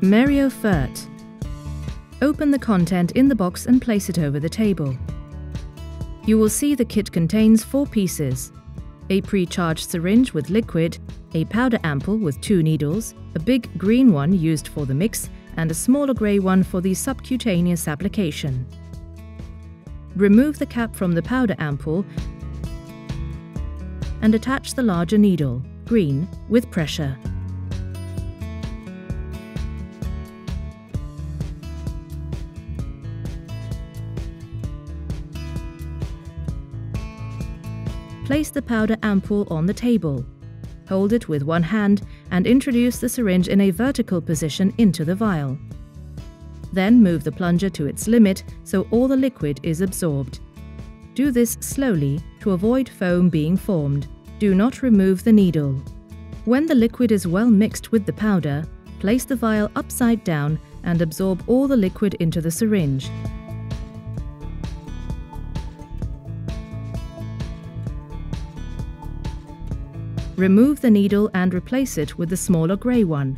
Meriofert. Open the content in the box and place it over the table. You will see the kit contains four pieces a pre-charged syringe with liquid, a powder ampoule with two needles, a big green one used for the mix, and a smaller grey one for the subcutaneous application. Remove the cap from the powder ampoule and attach the larger needle, green, with pressure. Place the powder ampoule on the table. Hold it with one hand and introduce the syringe in a vertical position into the vial. Then move the plunger to its limit so all the liquid is absorbed. Do this slowly to avoid foam being formed. Do not remove the needle. When the liquid is well mixed with the powder, place the vial upside down and absorb all the liquid into the syringe. Remove the needle and replace it with the smaller grey one.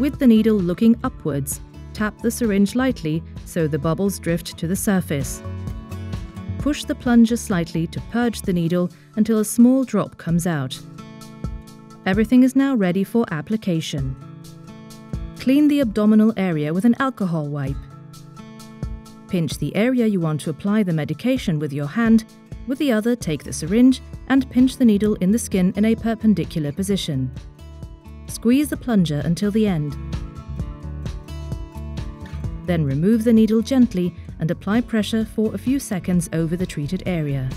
With the needle looking upwards, tap the syringe lightly so the bubbles drift to the surface. Push the plunger slightly to purge the needle until a small drop comes out. Everything is now ready for application. Clean the abdominal area with an alcohol wipe. Pinch the area you want to apply the medication with your hand, with the other take the syringe and pinch the needle in the skin in a perpendicular position. Squeeze the plunger until the end. Then remove the needle gently and apply pressure for a few seconds over the treated area.